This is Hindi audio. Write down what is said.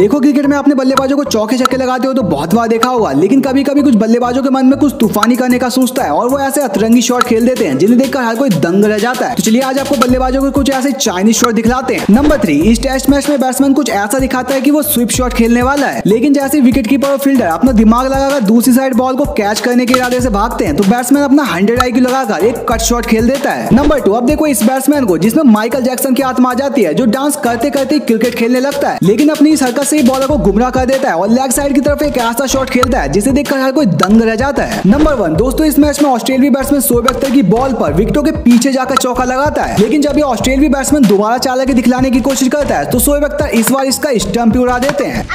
देखो क्रिकेट में अपने बल्लेबाजों को चौके छक्के लगाते हो तो बहुत बार देखा होगा, लेकिन कभी कभी कुछ बल्लेबाजों के मन में कुछ तूफानी करने का सोचता है और वो ऐसे अतरंगी शॉट खेल देते हैं, जिन्हें देखकर हर कोई दंग रह जाता है। तो चलिए आज आपको बल्लेबाजों को कुछ ऐसे चाइनीज़ शॉट दिखलाते हैं। नंबर थ्री, इस टेस्ट मैच में बैट्समैन कुछ ऐसा दिखाता है की वो स्विप शॉट खेलने वाला है। लेकिन जैसे विकेट कीपर और फील्डर अपना दिमाग लगाकर दूसरी साइड बॉल को कैच करने के इरादे से भागते हैं तो बैट्समैन अपना हंड्रेड आई लगाकर एक कट शॉट खेल देता है। नंबर टू, अब देखो इस बैट्समैन को, जिसमें माइकल जैक्सन की आत्मा आ जाती है, जो डांस करते करते क्रिकेट खेलने लगता है, लेकिन अपनी इस से ही बॉलर को गुमराह कर देता है और लेग साइड की तरफ़ एक ऐसा शॉट खेलता है, जिसे देखकर हर कोई दंग रह जाता है। नंबर वन दोस्तों, इस मैच में ऑस्ट्रेलिया बैट्समैन सोएब अख्तर की बॉल पर विकेटों के पीछे जाकर चौका लगाता है। लेकिन जब ये ऑस्ट्रेलिया बैट्समैन दोबारा चाला के दिखलाने की कोशिश करता है तो सोएब अख्तर इस बार इसका स्टम्प उड़ा देते हैं।